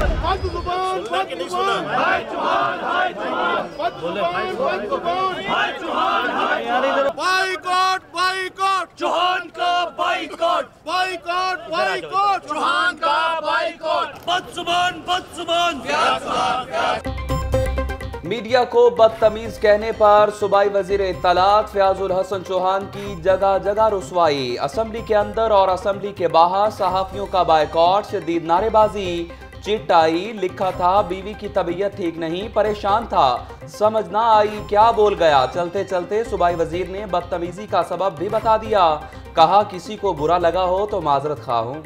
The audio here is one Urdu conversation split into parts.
بند زبان بند زبان بند زبان بند زبان بائیکاٹ بائیکاٹ چوہان کا بائیکاٹ بائیکاٹ بائیکاٹ چوہان کا بائیکاٹ بد زبان بد زبان میڈیا کو بدتمیز کہنے پر صوبائی وزیر اطلاعات فیاض الحسن چوہان کی جگہ جگہ رسوائی اسمبلی کے اندر اور اسمبلی کے باہر صحافیوں کا بائیکاٹ شدید نعرے بازی چٹ آئی لکھا تھا، بیوی کی طبیعت ٹھیک نہیں، پریشان تھا۔ سمجھ نہ آئی کیا بول گیا۔ چلتے چلتے صوبائی وزیر نے بدتمیزی کا سبب بھی بتا دیا۔ کہا، کسی کو برا لگا ہو تو معذرت خواہ ہوں۔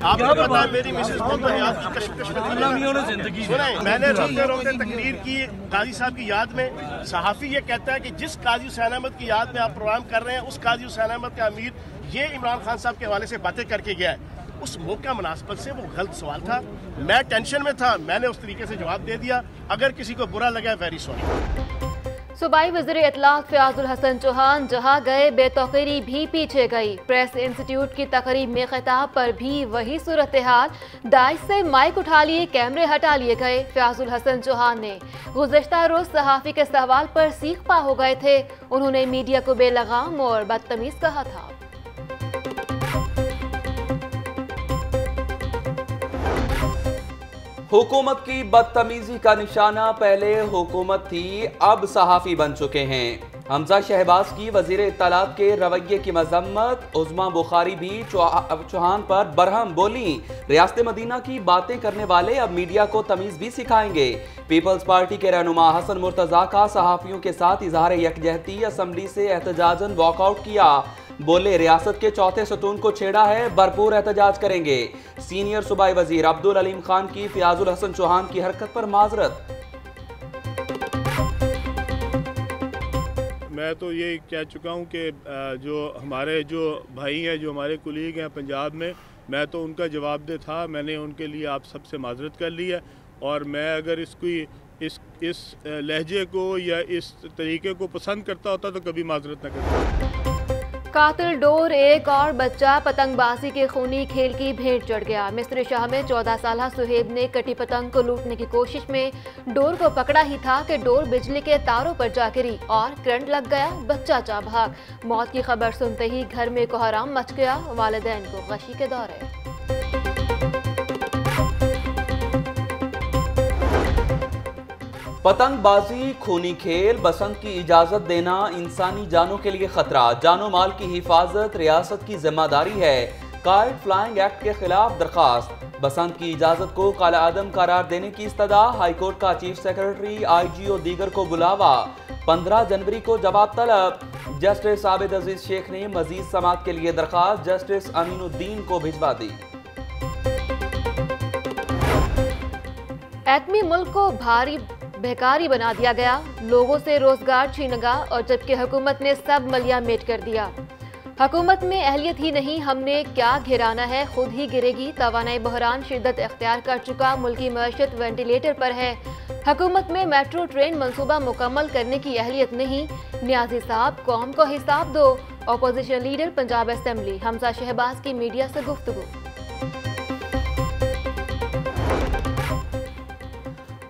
آپ کو پتا ہے میری مسز بہت حیات کی کشمکش سنیں میں نے روتے روتے تقریر کی قاضی صاحب کی یاد میں صحافی یہ کہتا ہے کہ جس قاضی حسین احمد کی یاد میں آپ پروگرام کر رہے ہیں اس قاضی حسین احمد کا امیر یہ عمران خان صاحب کے حوالے سے باتیں کر کے گیا ہے۔ اس موقع مناسبت سے وہ غلط سوال تھا۔ میں ٹینشن میں تھا میں نے اس طریقے سے جواب دے دیا۔ اگر کسی کو برا لگا ویری سوری صوبائی وزیر اطلاعات فیاض الحسن چوہان جہاں گئے، بے توقیری بھی پیچھے گئی۔ پریس انسٹیٹیوٹ کی تقریب میں خطاب پر بھی وہی صورتحال۔ داعش سے مائک اٹھا لیے، کیمرے ہٹا لیے گئے فیاض الحسن چوہان نے۔ گزشتہ روز صحافی کے سوال پر سیخ پا ہو گئے تھے۔ انہوں نے میڈیا کو بے لگام اور بدتمیز کہا تھا۔ حکومت کی بدتمیزی کا نشانہ پہلے حکومت تھی، اب صحافی بن چکے ہیں۔ حمزہ شہباز کی وزیر اطلاعات کے رویے کی مذمت عظمہ بخاری بھی چوہان پر برہم بولی۔ ریاست مدینہ کی باتیں کرنے والے اب میڈیا کو تمیز بھی سکھائیں گے۔ پیپلز پارٹی کے رہنما حسن مرتضی کا صحافیوں کے ساتھ اظہار یکجہتی اسمبلی سے احتجاجاً واک آؤٹ کیا۔ بولے، ریاست کے چوتھے ستون کو چھیڑا ہے، بھرپور احتجاج کریں گے۔ سینئر صوبائی وزیر عبدالعلیم خان کی، فیاض الحسن چوہان کی حرکت پر معذرت۔ میں تو یہ کہہ چکا ہوں کہ جو ہمارے جو بھائی ہیں، جو ہمارے کلیگ ہیں پنجاب میں میں تو ان کا جواب دہ تھا، میں نے ان کے لیے آپ سب سے معذرت کر لی ہے۔ اور میں اگر اس کوئی، اس اس لہجے کو یا اس طریقے کو پسند کرتا ہوتا تو کبھی معذرت نہ کرتا۔ قاتل ڈور ایک اور بچہ پتنگ بازی کے خونی کھیل کی بھیٹ چڑھ گیا۔ مصر شاہ میں چودہ سالہ سہیب نے کٹی پتنگ کو لوٹنے کی کوشش میں ڈور کو پکڑا ہی تھا کہ ڈور بجلی کے تاروں پر جا گری اور کرنٹ لگ گیا، بچہ چا بھاگ موت کی خبر سنتے ہی گھر میں کوہرام مچ گیا، والدین کو غشی کے دورے۔ پتنگ بازی خونی کھیل، بسنت کی اجازت دینا انسانی جانوں کے لیے خطرہ۔ جان و مال کی حفاظت، ریاست کی ذمہ داری ہے۔ کائٹ فلائنگ ایکٹ کے خلاف درخواست۔ بسنت کی اجازت کو کالا عدم قرار دینے کی استدا ہائی کورٹ کا چیف سیکرٹری آئی جی او دیگر کو بلاوا۔ پندرہ جنوری کو جواب طلب۔ جسٹس عابد عزیز شیخ نے مزید سماعت کے لیے درخواست۔ جسٹس امین الدین کو بھجوا دی۔ ایٹمی ملک کو بھاری بہکاری بنا دیا گیا۔ لوگوں سے روزگار چھینگا اور جبکہ حکومت نے سب ملیا میٹ کر دیا۔ حکومت میں اہلیت ہی نہیں، ہم نے کیا گھرانا ہے، خود ہی گرے گی۔ توانائی بحران شدت اختیار کر چکا، ملکی معیشت وینٹیلیٹر پر ہے۔ حکومت میں میٹرو ٹرین منصوبہ مکمل کرنے کی اہلیت نہیں۔ نیازی صاحب، قوم کو حساب دو۔ Opposition leader, Punjab assembly. Hamza Shahbaz کی میڈیا سے گفتگو۔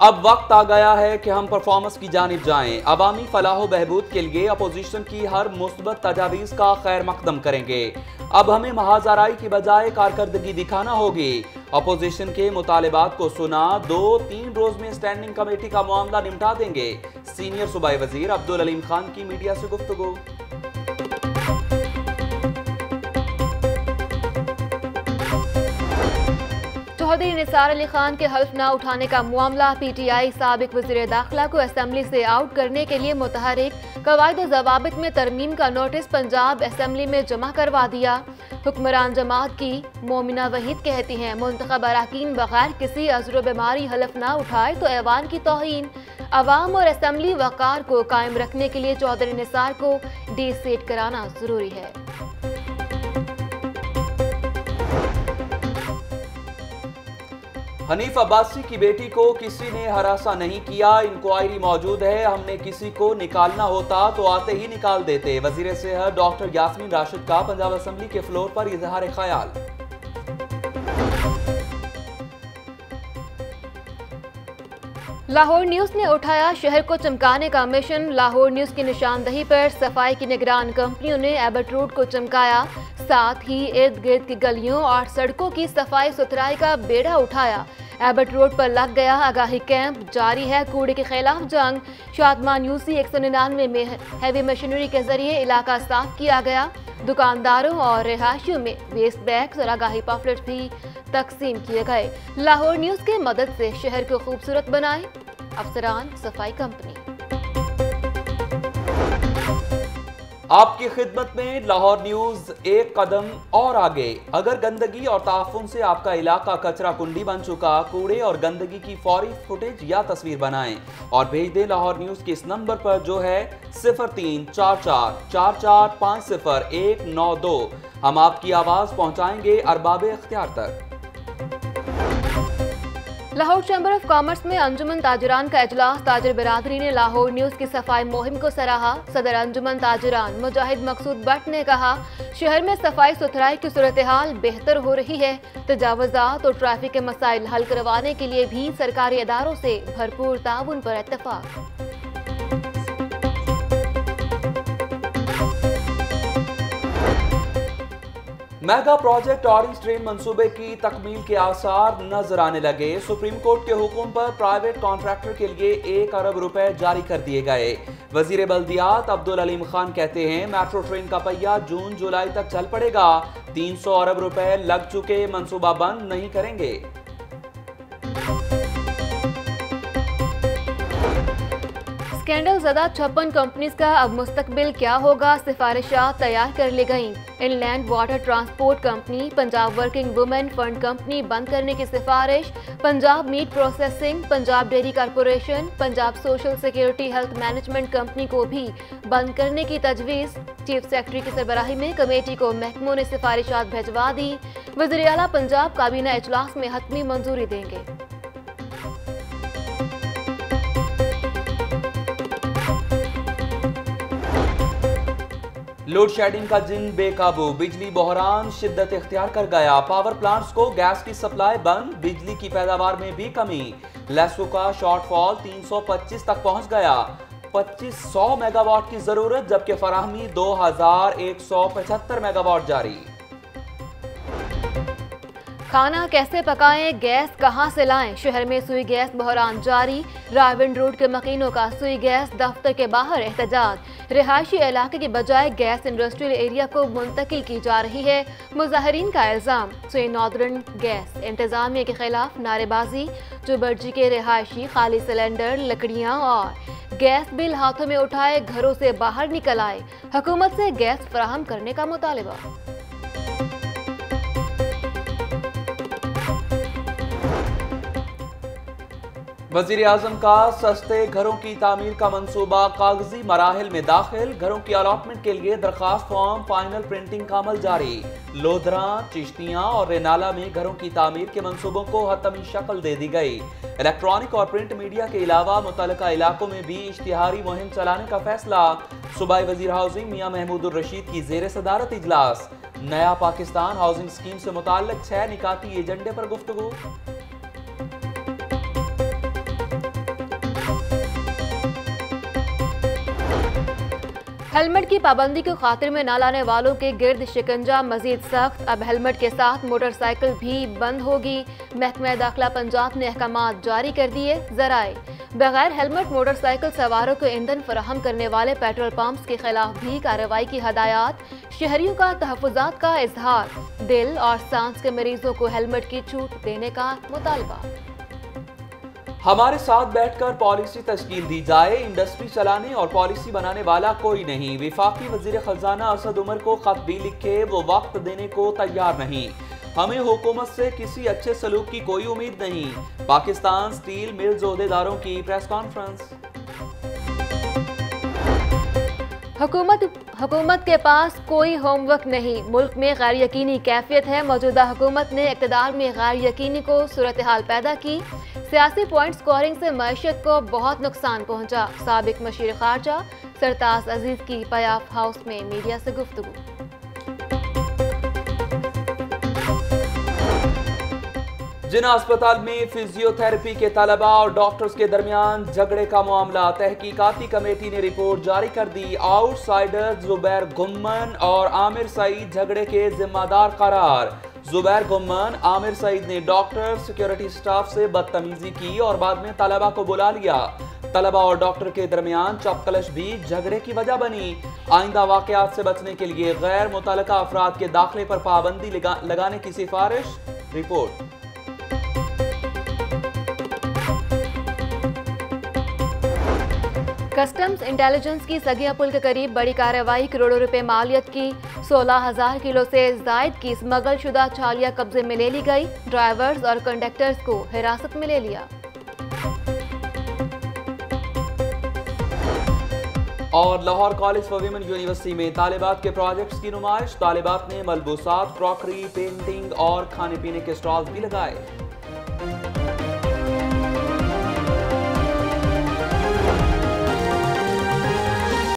اب وقت آ گیا ہے کہ ہم پرفارمنس کی جانب جائیں۔ عوامی فلاح و بہبود کے لیے اپوزیشن کی ہر مثبت تجاویز کا خیر مقدم کریں گے۔ اب ہمیں محاذ کی بجائے کارکردگی دکھانا ہوگی۔ اپوزیشن کے مطالبات کو سنا، دو تین روز میں اسٹینڈنگ کمیٹی کا معاملہ نمٹا دیں گے۔ سینئر صوبائی وزیر عبدالعلیم خان کی میڈیا سے گفتگو۔ چودھری نثار علی خان کے حلف نہ اٹھانے کا معاملہ، پی ٹی آئی سابق وزیر داخلہ کو اسمبلی سے آؤٹ کرنے کے لیے متحرک، قواعد و ضوابط میں ترمیم کا نوٹس پنجاب اسمبلی میں جمع کروا دیا۔ حکمران جماعت کی مومنہ وحید کہتی ہیں، منتخب اراکین بغیر کسی عذر و بیماری حلف نہ اٹھائے تو ایوان کی توہین۔ عوام اور اسمبلی وقار کو قائم رکھنے کے لیے چودھری نثار کو ڈی سیٹ کرانا ضروری ہے۔ حنیف عباسی کی بیٹی کو کسی نے ہراسا نہیں کیا انکوائری موجود ہے، ہم نے کسی کو نکالنا ہوتا تو آتے ہی نکال دیتے۔ وزیر صحت ڈاکٹر یاسمین راشد کا پنجاب اسمبلی کے فلور پر اظہار خیال۔ لاہور نیوز نے اٹھایا شہر کو چمکانے کا مشن۔ لاہور نیوز کی نشاندہی پر صفائی کی نگران کمپنیوں نے ایبٹ روڈ کو چمکایا۔ ساتھ ہی ارد گرد کی گلیوں اور سڑکوں کی صفائی ستھرائی کا بیڑا اٹھایا۔ ایبٹ روڈ پر لگ گیا آگاہی کیمپ۔ جاری ہے کوڑے کے خلاف جنگ۔ شادمان یوسی ایک سو ننانوے میں ہیوی مشینری کے ذریعے علاقہ صاف کیا گیا۔ دکانداروں اور رہائشیوں میں ویسٹ بیگز اور آگاہی پافلٹ بھی تقسیم کیے گئے۔ لاہور نیوز کے مدد سے شہر کو خوبصورت بنائے افسران صفائی کمپنی۔ آپ کی خدمت میں لاہور نیوز ایک قدم اور آگے۔ اگر گندگی اور تعفن سے آپ کا علاقہ کچرا کنڈی بن چکا، کوڑے اور گندگی کی فوری فوٹیج یا تصویر بنائیں۔ اور بھیج دیں لاہور نیوز کے اس نمبر پر جو ہے صفر تین چار چار چار چار پانچ صفر ایک نو دو۔ ہم آپ کی آواز پہنچائیں گے ارباب اختیار تک۔ لاہور چیمبر آف کامرس میں انجمن تاجران کا اجلاس، تاجر برادری نے لاہور نیوز کی صفائی مہم کو سراہا۔ صدر انجمن تاجران مجاہد مقصود بٹ نے کہا، شہر میں صفائی ستھرائی کی صورتحال بہتر ہو رہی ہے۔ تجاوزات اور ٹریفک کے مسائل حل کروانے کے لیے بھی سرکاری اداروں سے بھرپور تعاون پر اتفاق۔ میگا پروجیکٹ اورنج ٹرین منصوبے کی تکمیل کے آثار نظر آنے لگے۔ سپریم کورٹ کے حکم پر پرائیویٹ کانٹریکٹر کے لیے ایک ارب روپے جاری کر دیے گئے۔ وزیر بلدیات عبدالعلیم خان کہتے ہیں، میٹرو ٹرین کا پہیا جون جولائی تک چل پڑے گا۔ تین سو ارب روپے لگ چکے منصوبہ بند نہیں کریں گے۔ سکینڈل زدہ چھپن کمپنیز کا اب مستقبل کیا ہوگا؟ سفارشات تیار کر لی گئیں۔ Inland water transport company, Punjab working women fund company بند کرنے کی سفارش، Punjab meat processing, Punjab dairy corporation, Punjab social security health management company کو بھی بند کرنے کی تجویز۔ چیف سیکرٹری کی سربراہی میں کمیٹی کو محکموں نے سفارشات بھیجوا دی۔ وزیر اعلیٰ پنجاب کابینہ اجلاس میں حتمی منظوری دیں گے۔ لوڈ شیڈنگ کا جن بے قابو، بجلی بحران شدت اختیار کر گیا۔ پاور پلانٹس کو گیس کی سپلائی بند، بجلی کی پیداوار میں بھی کمی۔ لیسو کا شارٹ فال تین سو پچیس تک پہنچ گیا۔ پچیس سو میگا واٹ کی ضرورت، جبکہ فراہمی دو ہزار ایک سو پچھتر میگا واٹ جاری۔ کھانا کیسے پکائیں، گیس کہاں سے لائیں؟ شہر میں سوئی گیس بحران جاری راون روڈ کے مکینوں کا سوئی گیس دفتر کے باہر احتجاج۔ رہائشی علاقے کی بجائے گیس انڈسٹریل ایریا کو منتقل کی جا رہی ہے، مظاہرین کا الزام۔ سوئی نادرن گیس انتظامیہ کے خلاف نعرے بازی جو برجی کے رہائشی خالی سلنڈر، لکڑیاں اور گیس بل ہاتھوں میں اٹھائے، گھروں سے باہر نکل آئے۔ حکومت سے گیس فراہم کرنے کا مطالبہ۔ وزیر اعظم کا سستے گھروں کی تعمیر کا منصوبہ کاغذی مراحل میں داخل، گھروں کی الاٹمنٹ کے لیے درخواست فارم فائنل پرنٹنگ کا عمل جاری۔ لودھراں چشتیاں اور رینالہ میں گھروں کی تعمیر کے منصوبوں کو حتمی شکل دے دی گئی۔ الیکٹرانک اور پرنٹ میڈیا کے علاوہ متعلقہ علاقوں میں بھی اشتہاری مہم چلانے کا فیصلہ۔ صوبائی وزیر ہاؤسنگ میاں محمود الرشید کی زیر صدارت اجلاس۔ نیا پاکستان ہاؤسنگ سکیم سے متعلق چھ نکاتی ایجنڈے پر گفتگو۔ ہیلمٹ کی پابندی کو خاطر میں نہ لانے والوں کے گرد شکنجہ، مزید سخت۔ اب ہیلمٹ کے ساتھ موٹر سائیکل بھی بند ہوگی۔ محکمہ داخلہ پنجاب نے احکامات جاری کر دیے۔ ذرائع۔ بغیر ہیلمٹ، موٹر سائیکل سواروں کو ایندھن فراہم کرنے والے پیٹرول پمپس کے خلاف بھی کارروائی کی ہدایات۔ شہریوں کا تحفظات کا اظہار۔ دل اور سانس کے مریضوں کو ہیلمٹ کی چھوٹ دینے کا مطالبہ۔ ہمارے ساتھ بیٹھ کر پالیسی تشکیل دی جائے، انڈسٹری چلانے اور پالیسی بنانے والا کوئی نہیں۔ وفاقی وزیر خزانہ اسد عمر کو خط بھی لکھے، وہ وقت دینے کو تیار نہیں۔ ہمیں حکومت سے کسی اچھے سلوک کی کوئی امید نہیں۔ پاکستان سٹیل مل عہدیداروں کی پریس کانفرنس۔ حکومت حکومت کے پاس کوئی ہوم ورک نہیں۔ ملک میں غیر یقینی کیفیت ہے۔ موجودہ حکومت نے اقتدار میں غیر یقینی کو صورتحال پیدا کی۔ سیاسی پوائنٹ سکورنگ سے معیشت کو بہت نقصان پہنچا۔ سابق مشیر خارجہ سرتاز عزیز کی پیاف ہاؤس میں میڈیا سے گفتگو۔ جنا اسپتال میں فزیوتھیراپی کے طلبہ اور ڈاکٹرز کے درمیان جھگڑے کا معاملہ، تحقیقاتی کمیٹی نے ریپورٹ جاری کر دی۔ آؤٹ سائیڈر زبیر گمن اور عامر سعید جھگڑے کے ذمہ دار قرار۔ زبیر گمن، عامر سعید نے ڈاکٹر، سیکیورٹی سٹاف سے بدتمیزی کی اور بعد میں طلبہ کو بلا لیا۔ طلبہ اور ڈاکٹر کے درمیان چپکلش بھی جھگڑے کی وجہ بنی۔ آئندہ واقعات سے بچنے کے لیے غیر متعلقہ افراد کے داخلے پر پابندی لگانے کی سفارش۔ رپورٹ۔ کسٹمز انٹیلیجنس کی سگیا پل کے قریب بڑی کارروائی کروڑوں روپے مالیت کی۔ سولہ ہزار کلو سے زائد کی اسمگل شدہ چھالیا قبضے میں لے لی گئی۔ ڈرائیورز اور کنڈیکٹرز کو حراست میں لے لیا۔ اور Lahore college for women university میں طالبات کے پروجیکٹس کی نمائش۔ طالبات نے ملبوسات، کراکری، پینٹنگ اور کھانے پینے کے سٹالز بھی لگائے۔